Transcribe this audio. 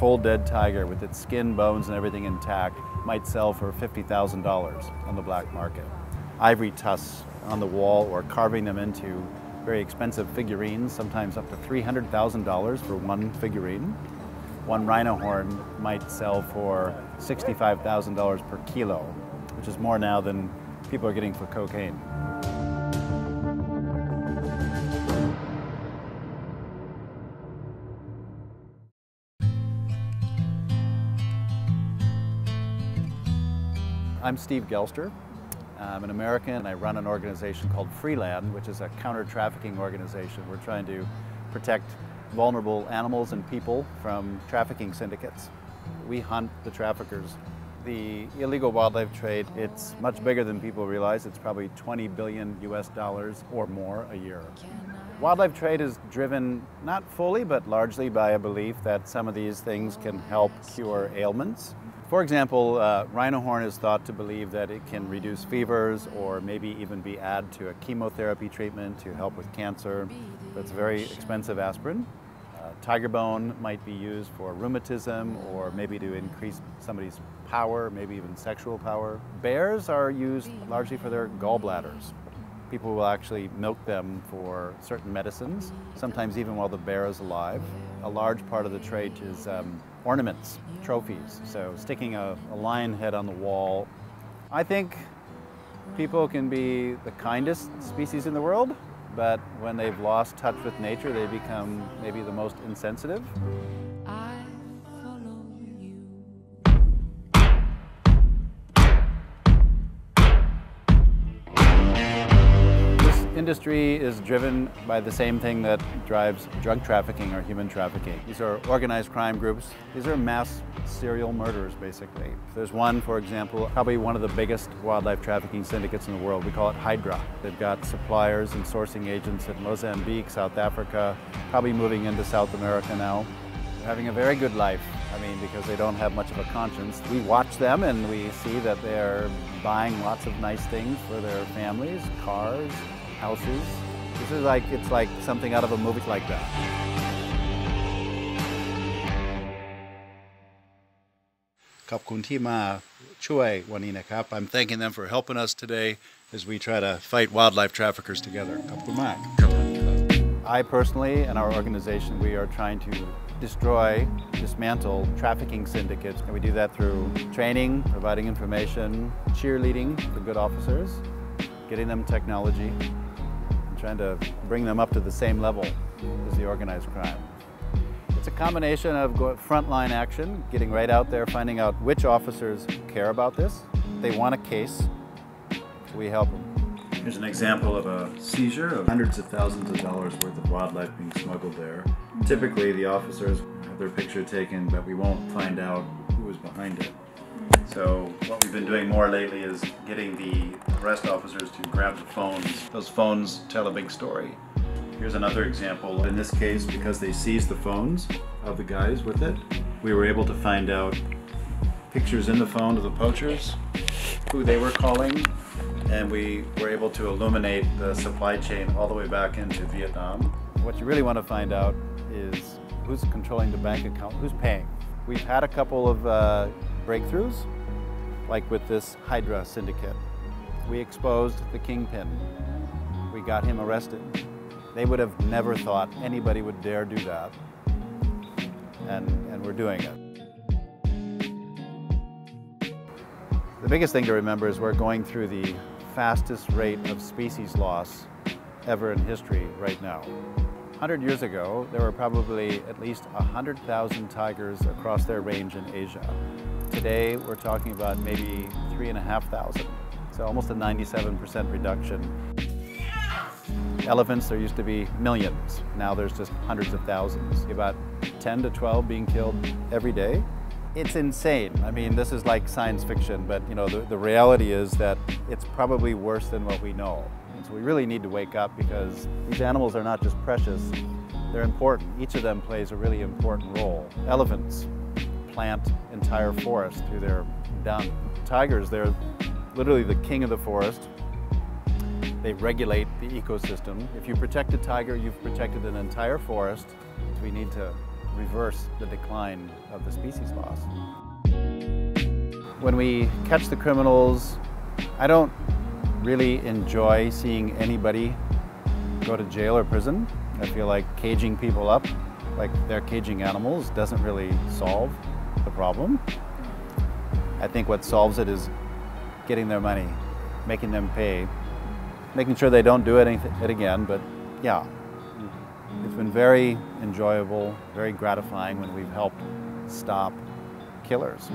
full dead tiger with its skin, bones, and everything intact might sell for $50,000 on the black market. Ivory tusks on the wall or carving them into very expensive figurines, sometimes up to $300,000 for one figurine. One rhino horn might sell for $65,000 per kilo, which is more now than people are getting for cocaine. I'm Steve Galster. I'm an American and I run an organization called Freeland, which is a counter-trafficking organization. We're trying to protect vulnerable animals and people from trafficking syndicates. We hunt the traffickers. The illegal wildlife trade, it's much bigger than people realize. It's probably 20 billion US dollars or more a year. Wildlife trade is driven not fully, but largely by a belief that some of these things can help cure ailments. For example, uh, rhino horn is thought to believe that it can reduce fevers or maybe even be added to a chemotherapy treatment to help with cancer. That's very expensive aspirin. Uh, tiger bone might be used for rheumatism or maybe to increase somebody's power, maybe even sexual power. Bears are used largely for their gallbladders. People will actually milk them for certain medicines, sometimes even while the bear is alive. A large part of the trade is um, ornaments, trophies. So sticking a, a lion head on the wall. I think people can be the kindest species in the world, but when they've lost touch with nature, they become maybe the most insensitive. Industry is driven by the same thing that drives drug trafficking or human trafficking. These are organized crime groups. These are mass serial murderers, basically. There's one, for example, probably one of the biggest wildlife trafficking syndicates in the world. We call it Hydra. They've got suppliers and sourcing agents in Mozambique, South Africa, probably moving into South America now. They're having a very good life. I mean, because they don't have much of a conscience. We watch them and we see that they're buying lots of nice things for their families, cars, houses. This is like, it's like something out of a movie like that. I'm thanking them for helping us today as we try to fight wildlife traffickers together. I personally and our organization, we are trying to destroy, dismantle trafficking syndicates. And we do that through training, providing information, cheerleading the good officers, getting them technology, trying to bring them up to the same level as the organized crime. It's a combination of frontline action, getting right out there, finding out which officers care about this. They want a case, we help them. Here's an example of a seizure of hundreds of thousands of dollars worth of wildlife being smuggled there. Typically the officers have their picture taken, but we won't find out who was behind it. So what we've been doing more lately is getting the arrest officers to grab the phones. Those phones tell a big story. Here's another example. In this case, because they seized the phones of the guys with it, we were able to find out pictures in the phone of the poachers, who they were calling, and we were able to illuminate the supply chain all the way back into Vietnam. What you really want to find out is who's controlling the bank account, who's paying. We've had a couple of uh, breakthroughs like with this Hydra syndicate. We exposed the kingpin. We got him arrested. They would have never thought anybody would dare do that. And, and we're doing it. The biggest thing to remember is we're going through the fastest rate of species loss ever in history right now. 100 years ago, there were probably at least 100,000 tigers across their range in Asia. Today, we're talking about maybe 3,500. So almost a 97% reduction. Elephants, there used to be millions. Now there's just hundreds of thousands. About 10 to 12 being killed every day. It's insane. I mean, this is like science fiction, but you know, the, the reality is that it's probably worse than what we know. And so we really need to wake up because these animals are not just precious, they're important. Each of them plays a really important role. Elephants, plant entire forests through their dung. Tigers, they're literally the king of the forest. They regulate the ecosystem. If you protect a tiger, you've protected an entire forest. We need to reverse the decline of the species loss. When we catch the criminals, I don't really enjoy seeing anybody go to jail or prison. I feel like caging people up, like they're caging animals, doesn't really solve the problem. I think what solves it is getting their money, making them pay, making sure they don't do it, it again, but yeah, it's been very enjoyable, very gratifying when we've helped stop killers.